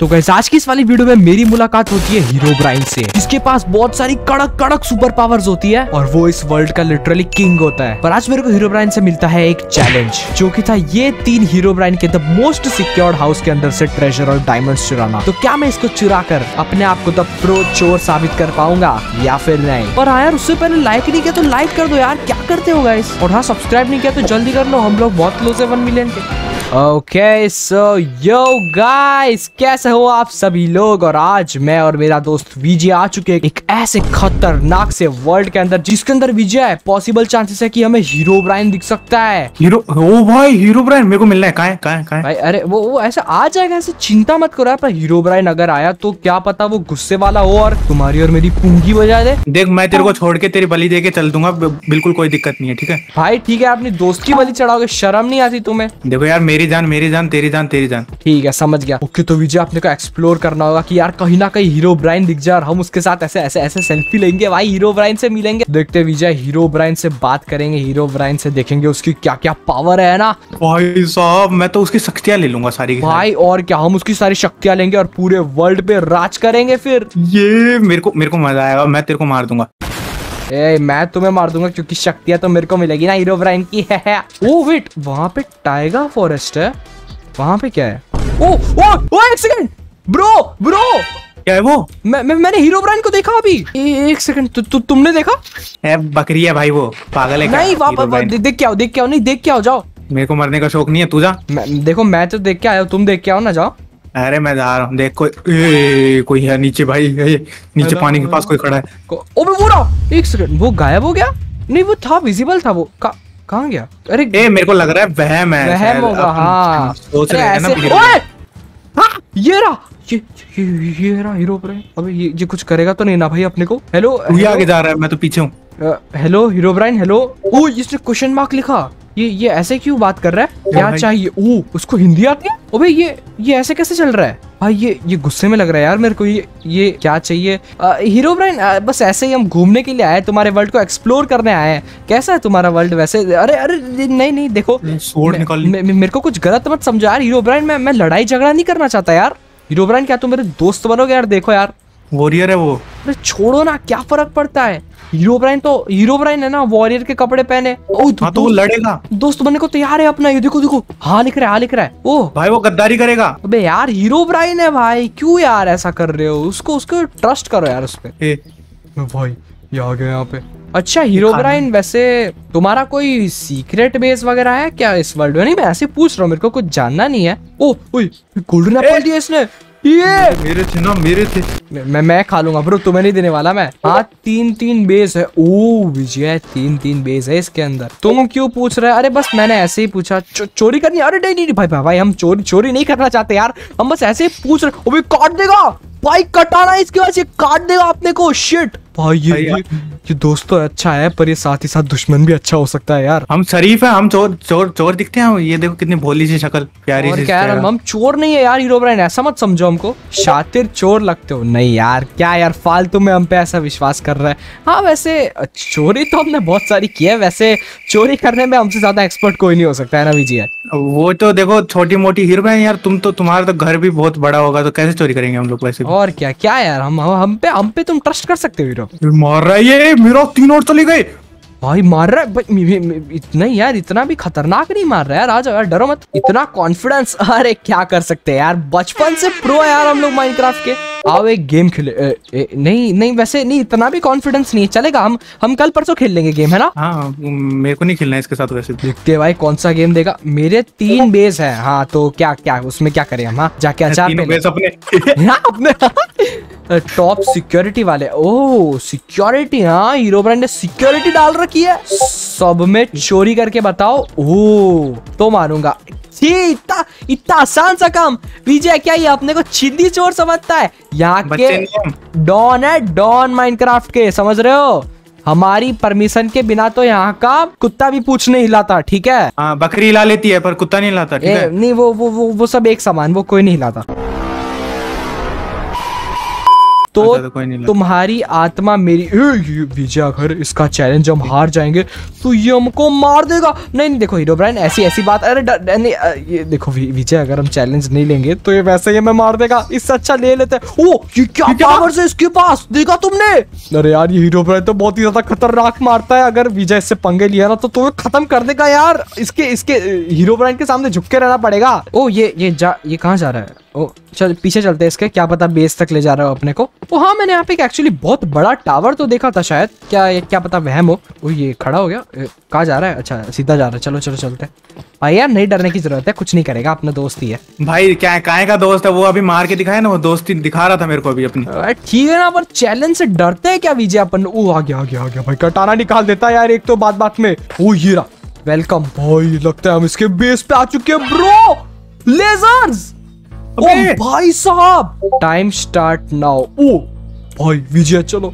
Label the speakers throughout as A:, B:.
A: तो गैस आज की इस वाली वीडियो में मेरी मुलाकात होती है हीरो ब्राइन से, जिसके पास बहुत सारी कड़क कड़क सुपर पावर्स होती है और वो इस वर्ल्ड का लिटरली किंग होता है। पर आज मेरे को हीरो ब्राइन से मिलता है एक चैलेंज जो कि था ये तीन हीरो ब्राइन के द मोस्ट सिक्योर्ड हाउस के अंदर से ट्रेजर और डायमंड्स चुराना। तो क्या मैं इसको चुरा कर अपने आप को द प्रो चोर साबित कर पाऊँगा या फिर नहीं? पर हाँ यार, उससे पहले लाइक नहीं किया तो लाइक कर दो यार, क्या करते हो गाइस और हाँ सब्सक्राइब नहीं किया तो जल्दी कर लो, हम लोग बहुत क्लोज है वन मिलियन के। ओके सो यो गाइस कैसे हो आप सभी लोग? और आज मैं और मेरा दोस्त विजय आ चुके हैं एक ऐसे खतरनाक से वर्ल्ड के अंदर जिसके अंदर विजय है पॉसिबल चांसेस है कि हमें हीरो ब्राइन दिख सकता है।
B: हीरो ओ भाई हीरो ब्राइन मेरे को मिलना है। कहाँ है कहाँ है कहाँ है?
A: भाई अरे वो वो ऐसा आ जाएगा ऐसे चिंता मत करो पर हीरो ब्राइन अगर आया तो क्या पता वो गुस्से वाला हो और तुम्हारी और मेरी पूँगी बजा दे।
B: देख मैं तेरे को छोड़ के तेरी बलि दे के चल दूँगा बिल्कुल कोई दिक्कत नहीं है ठीक है?
A: भाई ठीक है अपनी दोस्त की बलि चढ़ाओगे शर्म नहीं आती तुम्हें?
B: देखो यार मेरी जान मेरी जान तेरी जान तेरी जान।
A: ठीक है समझ गया। ओके तो विजय अपने को एक्सप्लोर करना होगा कि यार कहीं ना कहीं हीरो ब्राइन दिख जाए और हम उसके साथ ऐसे ऐसे ऐसे सेल्फी लेंगे। भाई हीरो ब्राइन से मिलेंगे। देखते विजय हीरो ब्राइन से बात करेंगे हीरो ब्राइन से देखेंगे उसकी क्या क्या पावर है ना?
B: भाई साहब मैं तो उसकी शक्तियाँ ले लूँगा सारी।
A: भाई और क्या हम उसकी सारी शक्तियाँ लेंगे और पूरे वर्ल्ड पे राज करेंगे फिर।
B: ये मेरे को मेरे को मज़ा आएगा मैं तेरे को मार दूँगा।
A: ए मैं तुम्हें मार दूँगा क्योंकि शक्तियाँ तो मेरे को मिलेगी ना हीरो ब्राइन की। है ओ वेट वहाँ पे टाइगर फॉरेस्ट है? वहाँ पे क्या है? ओ ओ ओ एक सेकंड ब्रो ब्रो
B: क्या है वो?
A: मैं, मैं मैंने हीरो ब्राइन को देखा अभी। ए, एक सेकंड तु, तु, तुमने देखा?
B: है बकरी है भाई वो पागल है
A: नहीं वापस
B: ब्राइन।
A: देख देख के देख के आओ नहीं देख के आओ जाओ।
B: मेरे को मरने का शौक नहीं है तू जा।
A: मैं, देखो मैं तो देख के आया तुम देख के आओ ना जाओ।
B: अरे मैं जा रहा हूँ देख कोई ए, कोई है नीचे भाई ए, नीचे पानी के पास कोई खड़ा है।
A: को- ओ मैं वो रहा एक सेकंड वो गायब हो गया? नहीं वो था विजिबल था वो का, कहाँ गया? अरे
B: ए मेरे को लग रहा है वहम है
A: वहम होगा हाँ।
B: सोच रहे हैं ना!
A: हाँ, ये रहा। ये ये ये रहा हीरो ब्राइन अबे ये ये कुछ करेगा तो नहीं ना भाई अपने को। हेलो
B: तू आगे जा रहा है मैं तो पीछे हूँ।
A: हेलो हीरो ब्राइन हेलो ओ इसने क्वेश्चन मार्क लिखा। ये ये ऐसे क्यों बात कर रहा है? क्या चाहिए? ओ उसको हिंदी आती है? अबे ये ये ऐसे कैसे चल रहा है? भाई ये ये गुस्से में लग रहा है यार मेरे को ये ये क्या चाहिए? हीरो ब्राइन बस ऐसे ही हम घूमने के लिए आए तुम्हारे वर्ल्ड को एक्सप्लोर करने आए हैं। कैसा है तुम्हारा वर्ल्ड वैसे? अरे अरे नहीं नहीं देखो मैं- मैं- मेरे को कुछ गलत मत समझो यार हीरो ब्राइन मैं मैं लड़ाई झगड़ा नहीं करना चाहता यार। हीरो ब्राइन क्या तुम मेरे दोस्त बनोगे यार? देखो यार।
B: वॉरियर है वो।
A: अरे छोड़ो ना क्या फ़र्क पड़ता है? हीरो ब्राइन तो हीरो ब्राइन है ना वॉरियर के कपड़े पहने। ओ
B: हाँ तो वो लड़ेगा।
A: दोस्त बनने को तैयार है अपना ये देखो देखो हाँ लिख रहा है हाँ लिख रहा है। ओ।
B: भाई वो गद्दारी करेगा।
A: अबे यार हीरो ब्राइन है भाई क्यों यार ऐसा कर रहे हो? उसको उसको ट्रस्ट करो यार उस पे।
B: ए,
A: भाई ये आ गया यहाँ पे। अच्छा हीरो ब्राइन वैसे तुम्हारा कोई सीक्रेट बेस वगैरह है क्या इस वर्ल्ड में? नहीं मैं ऐसे पूछ रहा हूँ मेरे को कुछ जानना नहीं है। ओ ओए गोल्डन एप्पल दिया इसने। ये!
B: मेरे थे ना मेरे थे।
A: मैं मैं- खा लूँगा ब्रो तुम्हें नहीं देने वाला मैं। हाँ तीन तीन बेस है। ओ विजय तीन तीन बेस है इसके अंदर। तुम क्यों पूछ रहे अरे बस मैंने ऐसे ही पूछा। चो, चोरी करनी? अरे नहीं नहीं भाई भाई भाई हम चोरी चोरी नहीं करना चाहते यार। हम बस ऐसे ही पूछ रहे अबे काट देगा भाई कटाना इसके वजह से काट देगा अपने को। शिट भाई ये
B: भाई
A: ये, ये दोस्त तो अच्छा है पर ये साथ ही साथ दुश्मन भी अच्छा हो सकता है यार।
B: हम शरीफ है हम चोर चोर चोर दिखते हैं ये देखो कितनी भोली सी शक्ल प्यारी
A: और
B: सी
A: क्या यार हम चोर नहीं है यार हीरो ब्राइन ऐसा मत समझो हमको। शातिर चोर लगते हो। नहीं यार क्या यार फालतू में हम पे ऐसा विश्वास कर रहा है। हाँ वैसे चोरी तो हमने बहुत सारी की है वैसे चोरी करने में हमसे ज़्यादा एक्सपर्ट कोई नहीं हो सकता है ना विजय
B: वो तो देखो छोटी मोटी हीरो है यार तुम तो तुम्हारा तो घर भी बहुत बड़ा होगा तो कैसे चोरी करेंगे हम लोग वैसे
A: और क्या क्या यार हम हम पे हम पे तुम ट्रस्ट कर सकते हो हीरो।
B: मार रहा है ये मेरा तीन और चले गए
A: भाई मार रहा है इतना नहीं इतना भी खतरनाक नहीं मार रहा है यार आ यार डरो मत इतना कॉन्फिडेंस अरे क्या कर सकते हैं यार बचपन से प्रो है यार हम लोग माइनक्राफ्ट के। आओ एक गेम खेले ए, ए, नहीं नहीं वैसे नहीं इतना भी कॉन्फिडेंस नहीं है। चलेगा हम हम कल परसों खेल लेंगे गेम है ना?
B: हाँ मेरे को नहीं खेलना है इसके साथ वैसे
A: देखते हैं भाई कौन सा गेम देगा? मेरे तीन बेस है। हाँ तो क्या क्या उसमें क्या करें हम हाँ? जाके अचार पे
B: बेस अपने।
A: हाँ, अपने टॉप सिक्योरिटी वाले। ओ सिक्योरिटी हाँ हीरो ब्रांड ने सिक्योरिटी डाल रखी है। सब में चोरी करके बताओ। ओ तो मारूँगा। छी इतना इतना आसान सा काम। विजय क्या ये अपने को चिंदी चोर समझता है? यहाँ के डॉन है डॉन माइनक्राफ्ट के समझ रहे हो? हमारी परमिशन के बिना तो यहाँ का कुत्ता भी पूछ नहीं हिलाता ठीक है?
B: आ, बकरी हिला लेती है पर कुत्ता नहीं हिलाता ठीक है?
A: नहीं वो वो वो वो सब एक समान वो कोई नहीं हिलाता। तो
B: अच्छा, तो
A: तुम्हारी आत्मा मेरी विजय अगर इसका चैलेंज हम हार जाएँगे तो ये हमको मार देगा। नहीं नहीं देखो हीरो ब्राइन ऐसी ऐसी बात अरे नहीं ये देखो विजय अगर हम चैलेंज नहीं लेंगे तो ये वैसे ही हमें मार देगा इससे अच्छा ले लेते हैं। ओ ये क्या
B: ये
A: पावर है इसके पास? देखा तुमने? अरे यार ये हीरो ब्राइन तो बहुत ही ज़्यादा खतरनाक मारता है अगर विजय इससे पंगे लिया ना तो तुम्हें खत्म कर देगा यार। इसके इसके हीरो ब्राइन के सामने झुक के रहना पड़ेगा। ओ ये ये जा ये कहाँ जा रहा है? ओ चल पीछे चलते हैं इसके। क्या पता बेस तक ले जा रहा हो अपने को। ओ हाँ मैंने यहाँ पे एक एक्चुअली बहुत बड़ा टावर तो देखा था शायद। क्या ये क्या पता वहम हो? ओ ये खड़ा हो गया। कहाँ जा रहा है? अच्छा सीधा जा रहा है। चलो चलो चलते भाई यार नहीं डरने की ज़रूरत है। कुछ नहीं करेगा अपना दोस्त ही है।
B: भाई क्या काय का दोस्त है? वो अभी मार के दिखाया ना वो दोस्ती दिखा रहा था मेरे को अभी अपनी।
A: ठीक है ना पर चैलेंज से डरते हैं क्या विजय अपन? ओ आ गया आ गया आ गया। भाई कटाना निकाल देता है यार एक तो बात बात में। ओ ये वेलकम भाई लगता है हम इसके बेस पे आ चुके हैं ब्रो लेजर्स ओ भाई साहब! टाइम स्टार्ट नाउ ओ भाई विजय चलो।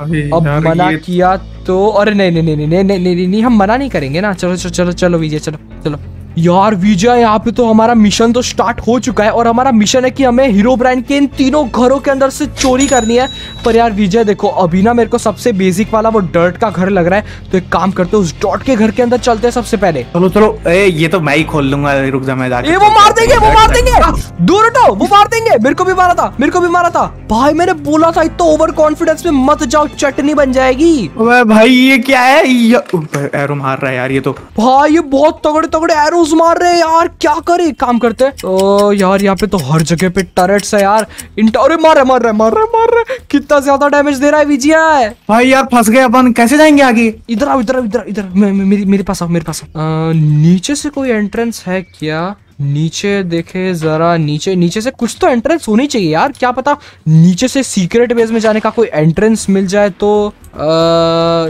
A: अब मना किया तो अरे नहीं नहीं नहीं नहीं नहीं नहीं हम मना नहीं करेंगे ना। चलो चलो चलो चलो विजय चलो चलो। यार विजय यहाँ पे तो हमारा मिशन तो स्टार्ट हो चुका है और हमारा मिशन है कि हमें हीरो ब्रांड के इन तीनों घरों के अंदर से चोरी करनी है। पर यार विजय देखो अभी ना मेरे को सबसे बेसिक वाला वो डर्ट का घर लग रहा है। तो एक काम करते हैं उस डॉट के घर के अंदर चलते हैं सबसे पहले।
B: चलो चलो ए ये तो मैं ही खोल लूँगा रुक जा मैं
A: ए वो मार देंगे वो मार देंगे। दूर हटो वो मार देंगे। मेरे को भी मारा था मेरे को भी मारा था। भाई मैंने बोला था इतना ओवर कॉन्फिडेंस में मत जाओ चटनी बन जाएगी।
B: भाई ये क्या है? एरो मार रहा है यार ये तो।
A: भाई ये बहुत तगड़े तगड़े एरोस मार रहे हैं यार क्या करे? काम करते हैं। ओ यार यहाँ पे तो हर जगह पे टरेट्स है यार। इन अरे मार रहा मार रहा मार रहा मार रहा। कितना ज़्यादा डैमेज दे रहा है विजय
B: भाई यार फंस गए अपन। कैसे जाएँगे आगे?
A: इधर आओ इधर आओ इधर इधर मेरे पास आओ मेरे पास आओ। नीचे से कोई एंट्रेंस है क्या? नीचे देखे जरा नीचे नीचे से कुछ तो एंट्रेंस होनी चाहिए यार क्या पता नीचे से सीक्रेट बेस में जाने का कोई एंट्रेंस मिल जाए तो अ,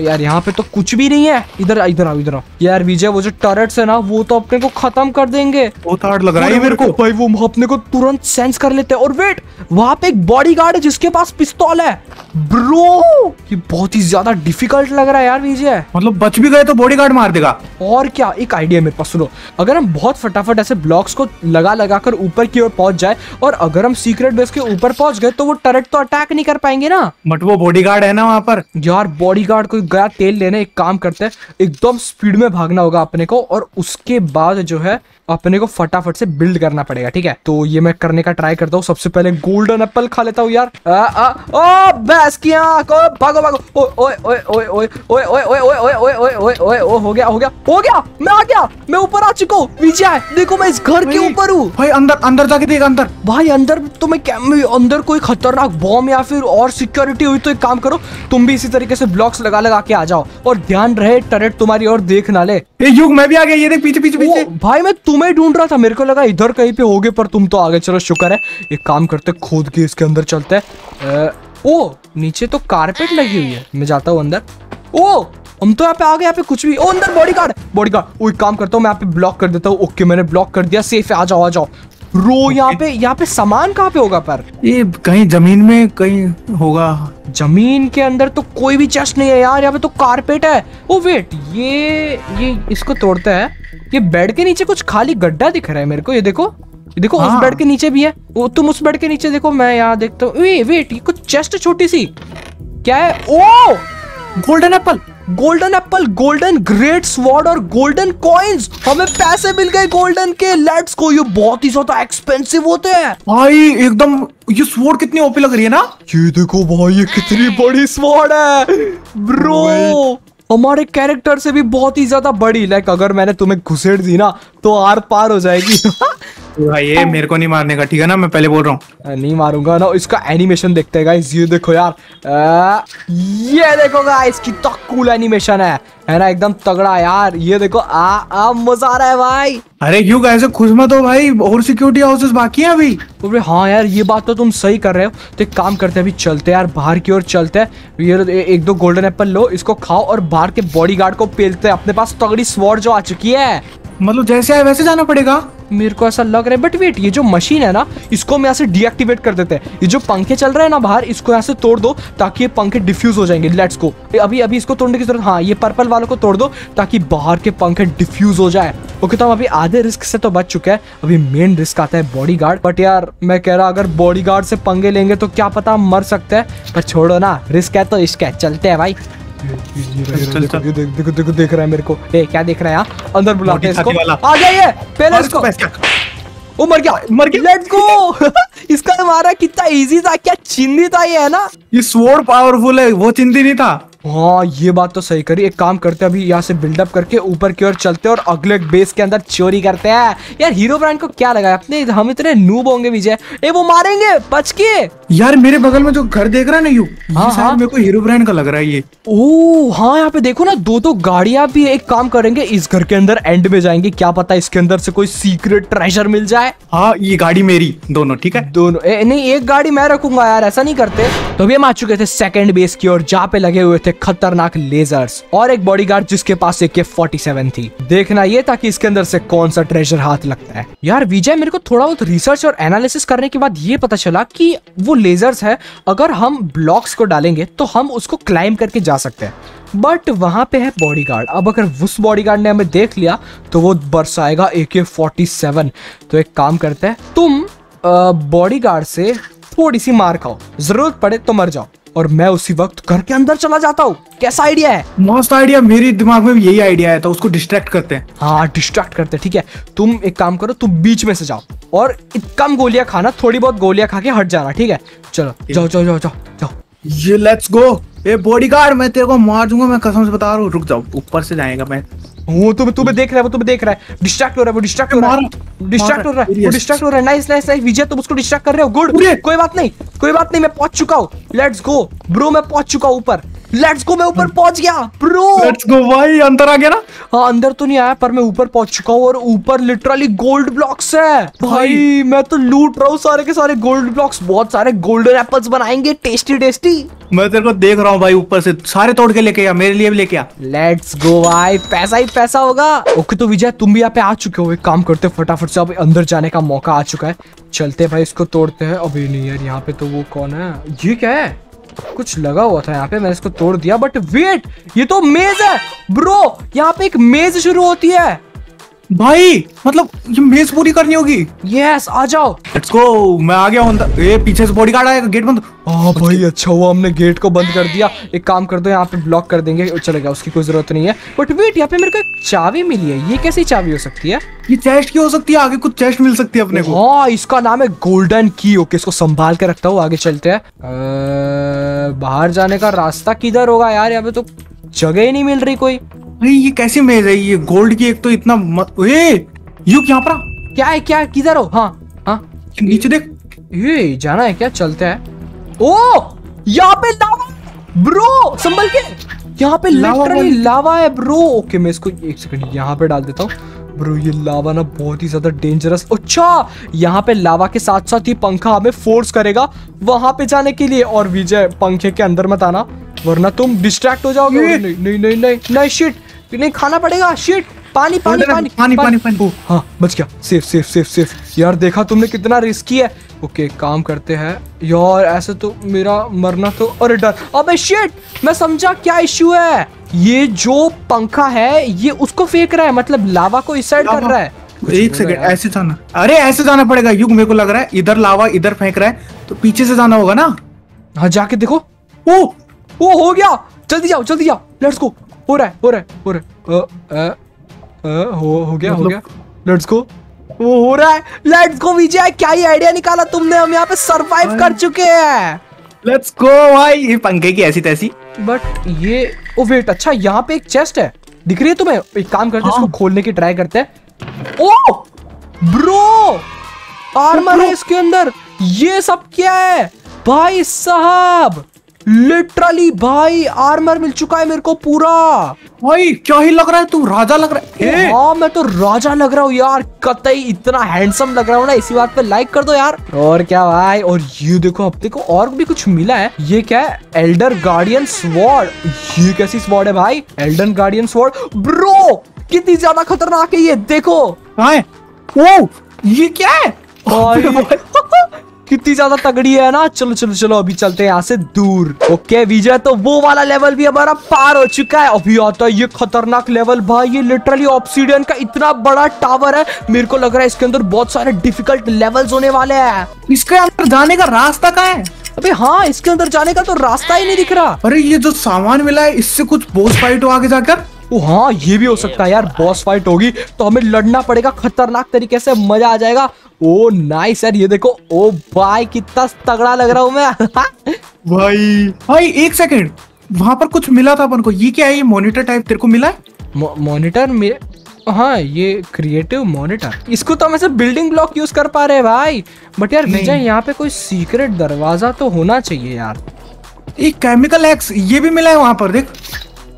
A: यार यहाँ पे तो कुछ भी नहीं है। इधर इधर आओ इधर आओ। यार विजय वो जो टर्रेट्स है ना वो तो अपने को खत्म कर देंगे।
B: बहुत हार्ड लग रहा है मेरे को
A: भाई वो अपने को तुरंत सेंस कर लेते हैं। और वेट वहाँ पे एक बॉडीगार्ड है जिसके पास पिस्तौल है। ब्रो ये बहुत ही ज़्यादा डिफ़िकल्ट लग रहा है यार विजय।
B: मतलब बच भी गए तो बॉडीगार्ड मार देगा।
A: और क्या एक आइडिया मेरे पास सुनो। अगर हम बहुत फटाफट ऐसे ब्लॉक्स को लगा लगा कर ऊपर की ओर पहुँच जाए और अगर हम सीक्रेट बेस के ऊपर पहुँच गए तो वो टरेट तो अटैक नहीं कर पाएँगे ना।
B: बट वो बॉडीगार्ड है ना वहाँ पर?
A: यार बॉडीगार्ड को गया तेल लेने एक काम करते हैं एकदम स्पीड में भागना होगा अपने को और उसके बाद जो है अपने को फटाफट से बिल्ड करना पड़ेगा ठीक है तो ये मैं करने का ट्राई करता हूँ सबसे पहले गोल्डन एप्पल खा लेता हूँ यार आ, आ, ओ भैंस की आँख ओ भागो भागो ओए ओए ओए ओए ओए ओए ओए ओए ओए ओए ओए ओए ओए ओ हो गया हो गया हो गया मैं आ गया मैं ऊपर आ चुका हूँ विजय देखो मैं इस घर के ऊपर हूँ
B: भाई अंदर अंदर जाके देख अंदर
A: भाई अंदर तो मैं अंदर कोई खतरनाक बॉम्ब या फिर और सिक्योरिटी हुई तो एक काम करो तुम भी इसी तरीके से ब्लॉक्स लगा लगा के आ जाओ और ध्यान रहे टरेट तुम्हारी और देख ना ले
B: युग मैं भी आ गया ये देख पीछे पीछे पीछे
A: भाई मैं तुम्हें ढूंढ रहा था, मेरे को लगा इधर कहीं पे होगे, पर तुम तो आगे चलो, शुक्र है। एक काम करते खोद के इसके अंदर चलते हैं। ओ, नीचे तो कारपेट लगी हुई है। मैं जाता हूँ अंदर। ओ, हम तो यहाँ पे आ गए, यहाँ पे कुछ भी ओ, अंदर बॉडी गार्ड बॉडी गार्ड वो एक काम करता हूँ, मैं यहाँ पे ब्लॉक कर देता हूँ। ओके, मैंने ब्लॉक कर दिया सेफ़ है, आ जाओ आ जाओ। रो यहाँ पे यहाँ पे सामान कहाँ पे होगा पर?
B: ये कहीं ज़मीन में कहीं होगा।
A: ज़मीन के अंदर तो कोई भी चेस्ट नहीं है यार यहाँ पे तो कारपेट है। ओ वेट ये ये इसको तोड़ता है। ये बेड के नीचे कुछ खाली गड्ढा दिख रहा है मेरे को ये देखो। ये देखो उस
B: हाँ।
A: बेड के नीचे भी है। वो तुम उस बेड के नीचे देखो मैं यहाँ देखता हूँ। वेट ये कुछ चेस्ट छोटी सी। क्या है? ओ!
B: Golden apple
A: golden apple golden great sword और गोल्डन कॉइन्स हमें पैसे मिल गए गोल्डन के. लेट्स को ये बहुत ही ज़्यादा एक्सपेंसिव होते हैं.
B: भाई एकदम ये स्वॉर्ड कितनी ओपी लग रही है ना?
A: ये देखो भाई ये कितनी बड़ी स्वॉर्ड है. ब्रो हमारे कैरेक्टर से भी बहुत ही ज़्यादा बड़ी. लाइक अगर मैंने तुम्हें घुसेड़ दी ना तो आर पार हो जाएगी.
B: भाई ये मेरे को नहीं मारने का ठीक है ना? मैं पहले बोल रहा हूँ।
A: नहीं मारूँगा ना इसका एनिमेशन देखते हैं गाइस ये देखो यार। आ, ये देखो गाइस कितना कूल एनिमेशन है। है ना एकदम तगड़ा यार। ये देखो आ आ मज़ा आ रहा है भाई।
B: अरे युग ऐसे खुश मत हो भाई? और सिक्योरिटी हाउसेस बाकी हैं अभी।
A: अरे हाँ यार ये बात तो तुम सही कर रहे हो। तो एक काम करते हैं अभी चलते हैं यार बाहर की ओर चलते हैं। ये एक दो गोल्डन एप्पल लो इसको खाओ और बाहर के बॉडीगार्ड को पेलते हैं। अपने पास तगड़ी स्वॉर्ड जो आ चुकी है।
B: मतलब जैसे आए वैसे जाना पड़ेगा।
A: मेरे को ऐसा लग रहा है बट वेट ये जो मशीन है ना, इसको हम यहाँ से डीएक्टिवेट कर देते हैं। ये जो पंखे चल रहे हैं ना बाहर, इसको यहाँ से तोड़ दो, ताकि ये पंखे डिफ्यूज हो जाएँगे। लेट्स को अभी अभी इसको तोड़ने की ज़रूरत हाँ ये पर्पल वालों को तोड़ दो, ताकि बाहर के पंखे डिफ्यूज हो जाए। ओके तो हम अभी आधे रिस्क से तो बच चुके हैं। अभी मेन रिस्क आता है बॉडी गार्ड बट यार, मैं कह रहा, अगर बॉडी गार्ड से पंगे लेंगे तो क्या पता मर सकते हैं। पर छोड़ो ना रिस्क है तो इश्क है चलते हैं भाई।
B: चल, चल।
A: देख- देखो देखो देख रहा है मेरे को। ए क्या देख रहा है यार? अंदर बुलाते हैं इसको। आ जाइए पहले इसको ओ मर गया
B: मर गया।
A: लेट्स गो इसका हमारा कितना इजी था क्या चिंदी था ये है ना?
B: ये स्वॉर्ड पावरफुल है वो चिंदी नहीं था।
A: हाँ ये बात तो सही करी। एक काम करते हैं अभी यहाँ से बिल्डअप करके ऊपर की ओर चलते हैं और अगले बेस के अंदर चोरी करते हैं। यार हीरो ब्रांड को क्या लगा अपने हम इतने नूब होंगे विजय। ए वो मारेंगे बच के।
B: यार मेरे बगल में जो घर देख रहा है ना यू
A: हाँ, हाँ।
B: मेरे को हीरो ब्रांड का लग रहा है ये।
A: ओ हाँ यहाँ पे देखो ना दो दो गाड़ियाँ भी एक काम करेंगे इस घर के अंदर एंड में जाएँगे। क्या पता इसके अंदर से कोई सीक्रेट ट्रेजर मिल जाए।
B: हाँ ये गाड़ी मेरी दोनों ठीक है?
A: दोनों। नहीं एक गाड़ी मैं रखूँगा यार ऐसा नहीं करते। तो अभी हम आ चुके थे सेकंड बेस की ओर जहाँ पे लगे हुए थे खतरनाक लेजर्स और एक बॉडीगार्ड जिसके पास एक फोर्टी सेवन थी। देखना ये था कि इसके अंदर से कौन सा ट्रेजर हाथ लगता है। यार, विजय, मेरे को थोड़ा बहुत रिसर्च और एनालिसिस करने के बाद ये पता चला कि वो लेजर्स है, अगर हम ब्लॉक्स को डालेंगे तो हम उसको क्लाइम करके जा सकते हैं। बट वहाँ पे है बॉडीगार्ड अब अगर उस बॉडीगार्ड ने हमें देख लिया तो वो बरसाएगा ए के फोर्टी सेवन तो एक काम करते हैं, तुम बॉडीगार्ड से थोड़ी सी मार खाओ। ज़रूरत पड़े तो मर जाओ। और मैं उसी वक्त घर के अंदर चला जाता हूँ। कैसा आइडिया है?
B: मस्त आइडिया मेरे दिमाग में भी यही आइडिया है तो उसको डिस्ट्रैक्ट करते हैं।
A: हाँ डिस्ट्रैक्ट करते हैं, ठीक है? तुम एक काम करो तुम बीच में से जाओ और कम गोलियाँ खाना थोड़ी बहुत गोलियाँ खा के हट जाना ठीक है? चलो जाओ जाओ जाओ जाओ जाओ।
B: ये लेट्स गो ए बॉडीगार्ड मैं तेरे को मार दूँगा मैं कसम से बता रहा हूँ रुक जाओ ऊपर से जाएगा मैं
A: वो तुम्हें तुम्हें देख रहा है वो तुम्हें देख रहा है। डिस्ट्रैक्ट हो रहा है वो डिस्ट्रैक्ट हो रहा है। डिस्ट्रैक्ट हो रहा है वो डिस्ट्रैक्ट हो रहा है। नाइस नाइस नाइस विजय तुम उसको डिस्ट्रैक्ट कर रहे हो? गुड कोई बात नहीं कोई बात नहीं मैं पहुँच चुका हूँ। लेट्स गो ब्रो मैं पहुँच चुका हूँ ऊपर। लेट्स गो मैं ऊपर पहुँच गया ब्रो
B: लेट्स गो भाई अंदर आ गया ना?
A: हाँ अंदर तो नहीं आया पर मैं ऊपर पहुँच चुका हूँ और ऊपर लिटरली गोल्ड ब्लॉक्स है। भाई मैं तो लूट रहा हूँ सारे के सारे गोल्ड ब्लॉक्स बहुत सारे गोल्डन एप्पल्स बनाएँगे टेस्टी टेस्टी
B: मैं तेरे को देख रहा हूँ भाई ऊपर से सारे तोड़ के लेके आ मेरे लिए भी लेके आ।
A: लेट्स गो भाई पैसा ही पैसा होगा। ओके तो विजय तुम भी यहाँ पे आ चुके हो एक काम करते हो फटाफट से अब अंदर जाने का मौका आ चुका है। चलते भाई इसको तोड़ते हैं। अभी नहीं यार यहाँ पे तो वो कौन है? ये क्या है? कुछ लगा हुआ था यहाँ पे मैंने इसको तोड़ दिया बट वेट ये तो मेज है। ब्रो यहाँ पे एक मेज शुरू होती है।
B: भाई मतलब ये मेज पूरी करनी होगी।
A: यस आ जाओ।
B: लेट्स गो मैं आ गया हूँ अंदर। ए पीछे से बॉडीगार्ड आएगा गेट बंद।
A: हाँ भाई अच्छा हुआ हमने गेट को बंद कर दिया। एक काम कर दो यहाँ पे ब्लॉक कर देंगे। चलेगा उसकी कोई ज़रूरत नहीं है। बट वेट यहाँ पे मेरे को एक चाबी मिली है। ये कैसी चाबी हो सकती है?
B: ये चेस्ट की हो सकती है आगे कुछ चेस्ट मिल सकती है अपने को।
A: हाँ इसका नाम है गोल्डन की ओके इसको संभाल के रखता हूँ आगे चलते हैं। बाहर जाने का रास्ता किधर होगा यार? यहाँ पे तो जगह ही नहीं मिल रही कोई।
B: भाई ये कैसी मेज है? ये गोल्ड की एक तो इतना मत ए युग यहाँ पर
A: क्या है क्या किधर हो? हाँ हाँ।
B: नीचे देख।
A: ये जाना है क्या? चलते हैं। ओ यहाँ पे लावा ब्रो संभल के। यहाँ पे
B: लावा
A: लिटरली लावा है ब्रो ओके मैं इसको एक सेकंड यहाँ पे डाल देता हूँ। ब्रो ये लावा ना बहुत ही ज़्यादा डेंजरस अच्छा यहाँ पे लावा के साथ साथ ही पंखा हमें फोर्स करेगा वहाँ पे जाने के लिए। और विजय पंखे के अंदर मत आना वरना तुम डिस्ट्रैक्ट हो जाओगे।
B: ये-
A: नहीं नहीं नहीं नहीं नहीं शिट नहीं खाना पड़ेगा शिट पानी पानी
B: पानी,
A: पानी
B: पानी, पानी, पानी।
A: ओ, हाँ बच गया। सेफ़ सेफ़ सेफ़ सेफ़ यार देखा तुमने कितना रिस्की है। ओके काम करते हैं। यार ऐसे तो मेरा मरना तो अरे डर। अबे शिट मैं समझा क्या इश्यू है। ये जो पंखा है ये उसको फेंक रहा है मतलब लावा को इस साइड कर रहा है।
B: एक सेकंड ऐसे जाना। अरे ऐसे जाना पड़ेगा युग मेरे को लग रहा है इधर लावा इधर फेंक रहा है तो पीछे से जाना होगा ना?
A: हाँ जाके देखो।
B: ओ
A: ओ हो गया! जल्दी जाओ जल्दी जाओ लेट्स गो हो रहा है हो रहा है हो रहा है। हो हो गया हो
B: मतलब-
A: गया। लेट्स गो वो हो रहा है। Let's go Vijay! क्या ही आइडिया निकाला तुमने? हम यहाँ पे सरवाइव कर चुके हैं।
B: लेट्स गो भाई। ये पंखे की ऐसी तैसी।
A: बट ये ओ वेट अच्छा यहाँ पे एक चेस्ट है। दिख रही है तुम्हें? एक काम करते हैं
B: हाँ।
A: इसको खोलने की ट्राई करते हैं। ओ ब्रो आर्मर है इसके अंदर। ये सब क्या है? भाई साहब! लिटरली भाई आर्मर मिल चुका है मेरे को पूरा।
B: भाई क्या ही लग रहा है? तू राजा लग रहा है?
A: हाँ मैं तो राजा लग रहा हूँ यार। कतई इतना हैंडसम लग रहा हूँ ना इसी बात पे लाइक कर दो यार। और क्या भाई और ये देखो अब देखो और भी कुछ मिला है। ये क्या है? एल्डर गार्डियन स्वॉर्ड ये कैसी स्वॉर्ड है भाई? एल्डर गार्डियन स्वॉर्ड ब्रो कितनी ज़्यादा खतरनाक है ये देखो।
B: ओ ये क्या है?
A: कितनी ज़्यादा तगड़ी है ना? चलो चलो चलो अभी चलते हैं यहाँ से दूर। ओके विजय तो वो वाला लेवल भी हमारा पार हो चुका है। अभी आता है ये खतरनाक लेवल भाई ये लिटरली ऑप्सीडियन का इतना बड़ा टावर है। मेरे को लग रहा है इसके अंदर बहुत सारे डिफ़िकल्ट लेवल होने वाले है।
B: इसके अंदर जाने का रास्ता कहाँ है?
A: अबे हाँ इसके अंदर जाने का तो रास्ता ही नहीं दिख रहा।
B: अरे ये जो सामान मिला है इससे कुछ बोस फाइट हो आगे जाकर?
A: ओ हाँ ये भी हो सकता है यार बॉस फाइट होगी तो हमें लड़ना पड़ेगा खतरनाक तरीके से मज़ा आ जाएगा। ओ नाइस यार ये देखो ओ भाई कितना तगड़ा लग रहा हूँ मैं।
B: भाई। भाई एक सेकंड वहाँ पर कुछ मिला था अपन को। ये क्या है ये मॉनिटर टाइप तेरे को मिला है?
A: मॉनिटर में हाँ ये क्रिएटिव मॉनिटर इसको तो हम ऐसे बिल्डिंग ब्लॉक यूज़ कर पा रहे हैं भाई। बट यार विजय यहाँ पे कोई सीक्रेट दरवाज़ा तो होना चाहिए यार।
B: एक केमिकल एक्स ये भी मिला है वहाँ पर देख।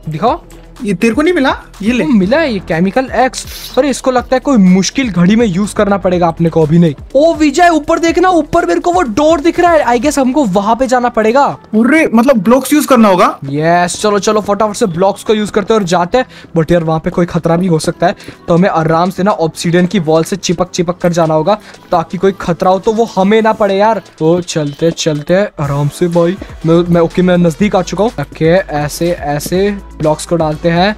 A: दिखाओ।
B: ये तेरे को नहीं मिला? ये ले।
A: मिला है ये केमिकल एक्स अरे इसको लगता है कोई मुश्किल घड़ी में यूज़ करना पड़ेगा अपने को अभी नहीं। ओ विजय ऊपर देखना ऊपर मेरे को वो डोर दिख रहा है। आई गेस हमको वहाँ पे जाना पड़ेगा।
B: अरे मतलब ब्लॉक्स यूज़ करना होगा?
A: यस चलो चलो फटाफट से ब्लॉक्स को यूज़ करते हैं और जाते हैं। बट यार वहाँ पे कोई खतरा भी हो सकता है। तो हमें आराम से ना ऑब्सीडियन की वॉल से चिपक चिपक कर जाना होगा ताकि कोई खतरा हो तो वो हमें ना पड़े यार। तो चलते चलते आराम से भाई। मैं मैं ओके मैं नज़दीक आ चुका हूँ। ऐसे ऐसे ब्लॉक्स को डालते हैं।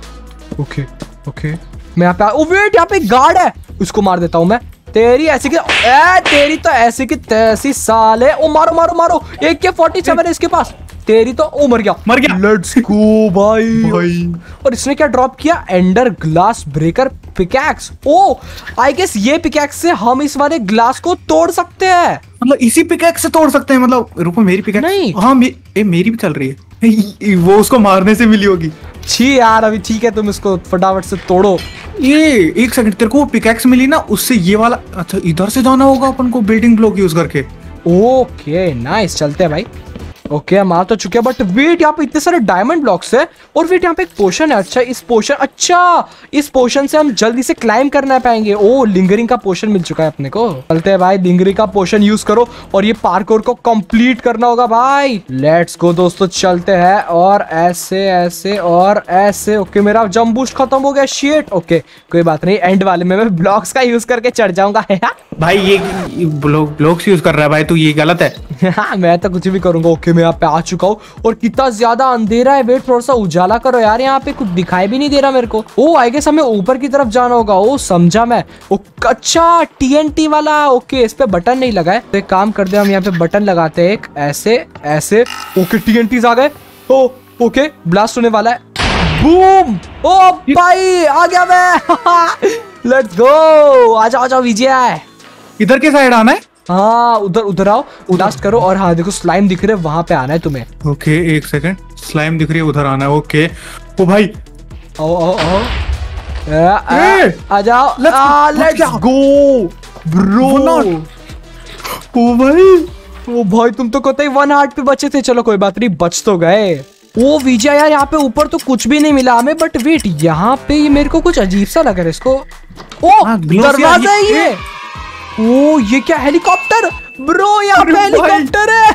A: ओके ओके मैं यहाँ पे ओ वेट यहाँ पे गार्ड है। उसको मार देता हूँ मैं। तेरी ऐसी की ए तेरी तो ऐसी की तैसी साल है। ओ मारो मारो मारो। एक के फोर्टी सेवन है इसके पास। तेरी तो ओ मर गया।
B: मर गया।
A: लेट्स गो भाई।
B: भाई।
A: और इसने क्या ड्रॉप किया? Ender glass breaker pickaxe oh I guess ये पिकैक्स से हम इस वाले ग्लास को तोड़ सकते हैं।
B: मतलब इसी पिकैक्स से तोड़ सकते हैं मतलब रुको मेरी पिकैक्स
A: नहीं।
B: हाँ मे, ए, मेरी भी चल रही है। ए, वो उसको मारने से मिली होगी।
A: छी यार अभी ठीक है तुम इसको फटाफट से तोड़ो।
B: ये एक सेकंड तेरे को पिकैक्स मिली ना उससे ये वाला अच्छा इधर से जाना होगा अपन को बिल्डिंग ब्लॉक यूज़ करके।
A: ओके नाइस चलते हैं भाई। ओके हम आ तो चुके हैं बट वेट यहाँ पे इतने सारे डायमंड ब्लॉक्स है और वेट यहाँ पे एक पोशन है अच्छा इस पोशन अच्छा इस पोशन से हम जल्दी से क्लाइम करना पाएँगे। ओ लिंगरिंग का पोशन मिल चुका है अपने को। चलते हैं भाई लिंगरिंग का पोशन यूज़ करो और ये पार्कोर को कंप्लीट करना होगा भाई। लेट्स गो दोस्तों चलते हैं और ऐसे ऐसे और ऐसे। ओके मेरा जम बूस्ट खत्म हो गया शेट ओके कोई बात नहीं एंड वाले में मैं ब्लॉक्स का यूज़ करके चढ़ जाऊँगा।
B: भाई ये ब्लॉक्स यूज़ कर रहा है भाई तू ये गलत है।
A: हाँ मैं तो कुछ भी करूँगा। ओके मैं यहाँ पे आ चुका हूँ। और कितना ज़्यादा अंधेरा है, वेट, थोड़ा सा उजाला करो यार। यहाँ पे कुछ दिखाई भी नहीं दे रहा मेरे को। ओ आई गेस हमें ऊपर की तरफ़ जाना होगा। ओ, समझा मैं। ओ अच्छा टीएनटी वाला। ओके, इस पे बटन नहीं लगा है तो एक काम कर दे हम यहाँ पे बटन लगाते हैं। एक ऐसे ऐसे। ओके टीएनटी आ गए। ओ, ओके ब्लास्ट होने वाला है। बूम ओ, भाई, आ गया मैं। लेट्स गो आ जाओ आ जाओ, विजय।
B: इधर के साइड आना है।
A: हाँ उधर उधर आओ ब्लास्ट करो और हाँ देखो स्लाइम दिख रहे हैं वहाँ पे आना है तुम्हें।
B: ओके एक सेकंड स्लाइम दिख रही है उधर आना है ओके। ओ भाई।
A: आओ आओ आओ आ, जाओ। लेट्स गो ब्रो
B: ओ भाई।
A: ओ भाई तुम तो कहते वन हार्ट पे बचे थे। चलो कोई बात नहीं बच तो गए। ओ विजय यार यहाँ पे ऊपर तो कुछ भी नहीं मिला हमें बट वेट यहाँ पे ये मेरे को कुछ अजीब सा लग रहा है इसको। ओ
B: हाँ,
A: दरवाज़ा है ये- ओ ये क्या हेलीकॉप्टर? ब्रो यहाँ पे हेलीकॉप्टर है।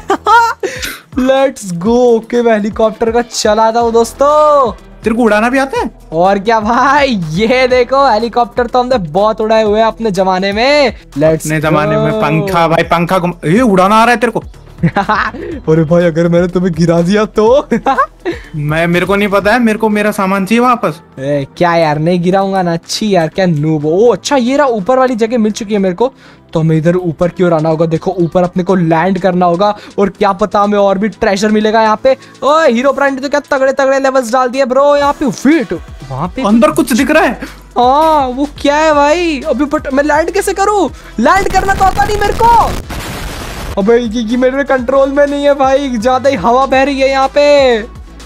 A: लेट्स गो ओके मैं हेलीकॉप्टर का चलाता हूँ दोस्तों।
B: तेरे को उड़ाना भी आता है?
A: और क्या भाई? ये देखो हेलीकॉप्टर तो हमने बहुत उड़ाए हुए हैं अपने जमाने में। लेट्स
B: अपने जमाने में पंखा भाई पंखा घुम ये उड़ाना आ रहा है तेरे को।
A: अरे भाई अगर मैंने तुम्हें गिरा दिया तो?
B: मैं मेरे को नहीं पता है मेरे को मेरा सामान चाहिए वापस।
A: ए, क्या यार नहीं गिराऊँगा ना? अच्छी यार क्या नूब ओ अच्छा ये रहा ऊपर वाली जगह मिल चुकी है मेरे को। तो हमें इधर ऊपर की ओर आना होगा। देखो ऊपर अपने को लैंड करना होगा। और क्या पता हमें और भी ट्रेजर मिलेगा यहाँ पे। ओए हीरो ब्रांड ने तो क्या तगड़े तगड़े लेवल्स डाल दिए ब्रो यहाँ पे वेट वहाँ पे
B: अंदर कुछ दिख रहा है।
A: हाँ वो क्या है भाई? अभी बट मैं लैंड कैसे करूँ? लैंड करना तो आता नहीं मेरे को। अबे ये, ये मेरे कंट्रोल में नहीं है भाई ज़्यादा ही हवा बह रही है यहाँ पे।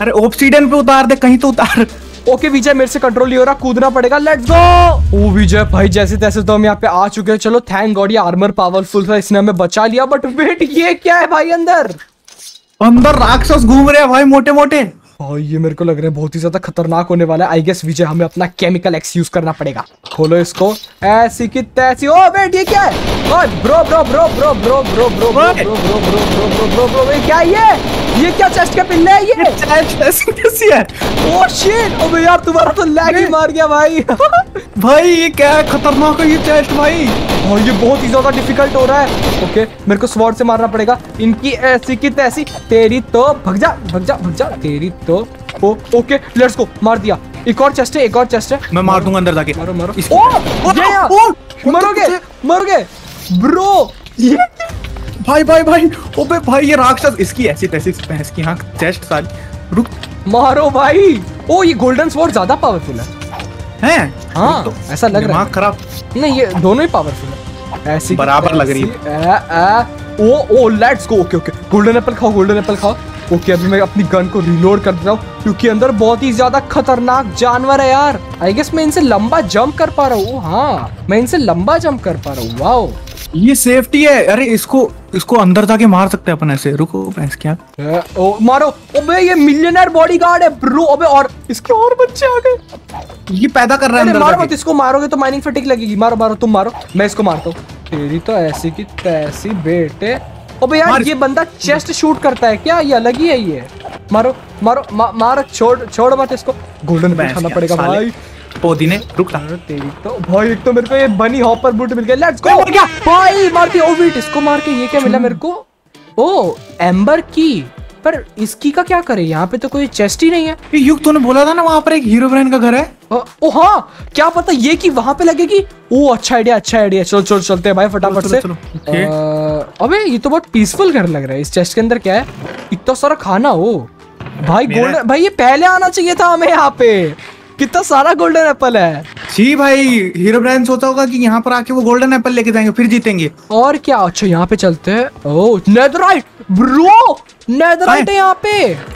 B: अरे ऑप्सीडन पे उतार दे कहीं तो उतार।
A: ओके विजय मेरे से कंट्रोल नहीं हो रहा कूदना पड़ेगा लेट्स गो ओ विजय भाई जैसे तैसे तो हम यहाँ पे आ चुके हैं। चलो थैंक गॉड ये आर्मर पावरफुल था इसने हमें बचा लिया बट वेट ये क्या है भाई अंदर?
B: अंदर राक्षस घूम रहे हैं भाई मोटे मोटे
A: भाई ये मेरे को लग रहा है बहुत ही ज़्यादा खतरनाक होने वाला है आई गेस विजय हमें अपना केमिकल एक्स यूज़ करना पड़ेगा खोलो इसको ऐसी की तैसी ओ वेट ये क्या है bro bro bro bro bro bro bro bro bro bro bro bro bro bro bro ये क्या है ये ये क्या चेस्ट का पिल्ले है ये
B: चेस्ट कैसी है
A: ओ शिट अबे यार तुम्हारा तो लैग ही मार गया भाई
B: भाई ये क्या है खतरनाक है ये चेस्ट भाई
A: और ये बहुत ही ज़्यादा डिफ़िकल्ट हो रहा है ओके मेरे को स्वॉर्ड से मारना पड़ेगा इनकी ऐसी की तैसी तेरी तो भग जा भग जा भग जा तेरी तो ओ ओके लेट्स गो मार दिया। एक और चेस्ट है एक और चेस्ट है।
B: मैं मार दूँगा अंदर जाके।
A: मारो मारो।
B: इसको-
A: ओ ये
B: ओ,
A: मरोगे मरोगे। ब्रो ये
B: भाई भाई भाई ओबे भाई ये राक्षस इसकी ऐसी तैसी भैंस की हाँ चेस्ट सारी। रुक।
A: मारो भाई। ओ ये गोल्डन स्वॉर्ड ज़्यादा पावरफुल है।
B: हैं?
A: हाँ,
B: तो,
A: ऐसा लग रहा है।
B: खराब।
A: नहीं ये दोनों ही पावरफुल है। ऐसी
B: बराबर लग रही
A: आ, oh O let's go okay okay golden apple खाओ गोल्डन एप्पल खाओ। ओके अभी मैं अपनी गन को रिलोड कर देता हूँ क्योंकि अंदर बहुत ही ज़्यादा खतरनाक जानवर है यार। आई गेस मैं इनसे लंबा जंप कर पा रहा हूँ हाँ। मैं इनसे लंबा जंप कर पा रहा हूँ वाओ
B: ये सेफ्टी है। अरे इसको इसको अंदर जाके मार सकते हैं अपन ऐसे। रुको भैंस क्या?
A: ओ मारो। ओबे ये मिलियनर बॉडीगार्ड है ब्रो अबे और इसके और बच्चे आ गए।
B: ये पैदा कर रहा है अंदर
A: मारो मत इसको मारोगे तो माइनिंग फटिक लगेगी। मारो मारो तुम मारो। मैं इसको मारता हूँ। तेरी तो ऐसी की तैसी बेटे। अबे यार ये बंदा चेस्ट शूट करता है क्या? ये अलग ही है ये। मारो मारो मा, मारो छोड़ छोड़ मत इसको। गोल्डन
B: भैंस
A: खाना पड़ेगा भाई।
B: पोदी ने रुक जा।
A: तेरी तो भाई एक तो मेरे को ये बनी हॉपर बूट मिल गया। लेट्स गो
B: गया।
A: भाई मार दिया ओ वेट इसको मार के ये क्या मिला मेरे को? ओ एम्बर की पर इसकी का क्या करे? यहाँ पे तो कोई चेस्ट ही नहीं है।
B: ये युग तूने बोला था ना वहाँ पर एक हीरो ब्रांड का घर है?
A: ओ, ओ हाँ क्या पता ये कि वहाँ पे लगेगी? ओ अच्छा आइडिया अच्छा आइडिया चलो चलो चलते हैं भाई फटाफट से। अबे ये तो बहुत पीसफुल घर लग रहा है। इस चेस्ट के अंदर क्या है? इतना सारा खाना हो भाई गोल्डन भाई ये पहले आना चाहिए था हमें यहाँ पे। कितना सारा गोल्डन एप्पल है।
B: जी भाई हीरो ब्रांड सोचा होगा कि यहाँ पर आके वो गोल्डन एप्पल लेके जाएँगे फिर जीतेंगे।
A: और क्या? अच्छा यहाँ पे चलते हैं। ओ नेदराइट ब्रो नेदराइट है यहाँ पे।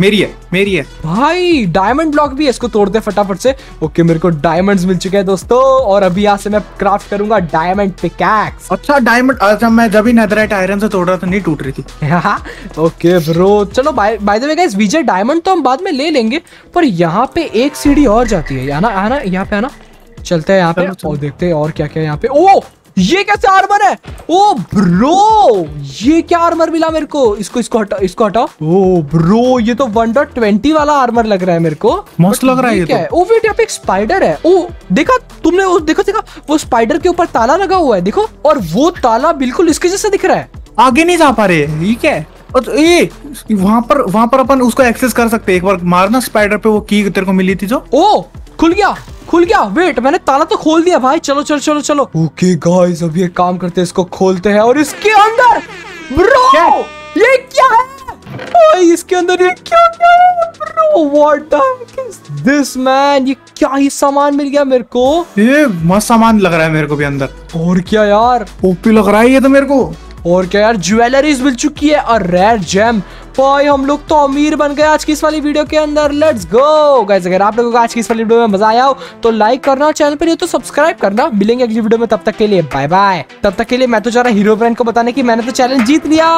B: मेरी है मेरी है।
A: भाई डायमंड ब्लॉक भी है इसको तोड़ दे फटाफट से। ओके मेरे को डायमंड्स मिल चुके हैं दोस्तों और अभी यहाँ से मैं क्राफ्ट करूँगा डायमंड पिकैक्स
B: अच्छा डायमंड अच्छा मैं जब भी नेदराइट आयरन से तोड़ रहा था नहीं टूट रही थी।
A: ओके ब्रो चलो by the way guys Vijay diamond तो हम बाद में ले लेंगे पर यहाँ पे एक सीढ़ी और जाती है आना आना यहाँ पे आना चलते हैं यहाँ पे। और देखते हैं और क्या क्या यहाँ पे। ओ ये कैसे आर्मर है? ओ ब्रो ये क्या आर्मर मिला मेरे को? इसको इसको हटा इसको हटाओ। ओ ब्रो ये तो वन डॉट ट्वेंटी वाला आर्मर लग रहा है मेरे को।
B: मस्त लग रहा है ये तो।
A: है। ओ वेट यहाँ पे एक स्पाइडर है। ओ देखा तुमने वो देखो देखा वो स्पाइडर के ऊपर ताला लगा हुआ है देखो और वो ताला बिल्कुल इसके जैसे दिख रहा है।
B: आगे नहीं जा पा रहे ठीक है? और तो ये वहाँ पर वहाँ पर अपन उसको एक्सेस कर सकते हैं। एक बार मारना स्पाइडर पे वो की तेरे को मिली थी जो।
A: ओ खुल गया। खुल गया? वेट मैंने ताला तो खोल दिया भाई। चलो चलो चलो चलो। ओके गाइस अभी एक काम करते हैं इसको खोलते हैं और इसके अंदर ब्रो
B: क्या?
A: ये क्या है? भाई इसके अंदर ये क्या क्या है? Bro what the is this man ये क्या ही सामान मिल गया मेरे को?
B: ये मस्त सामान लग रहा है मेरे को भी अंदर।
A: और क्या यार?
B: ओपी लग रहा है ये तो मेरे को।
A: और क्या यार? ज्वेलरीज मिल चुकी है। और रेयर जेम भाई हम लोग तो अमीर बन गए आज की इस वाली वीडियो के अंदर। लेट्स गो गाइस अगर आप लोगों को आज की इस वाली वीडियो में मज़ा आया हो तो लाइक करना और चैनल पर ये तो सब्सक्राइब करना। मिलेंगे अगली वीडियो में, तब तक के लिए बाय बाय तब तक के लिए मैं तो जा रहा हीरो ब्रांड को बताने की मैंने तो चैलेंज जीत लिया।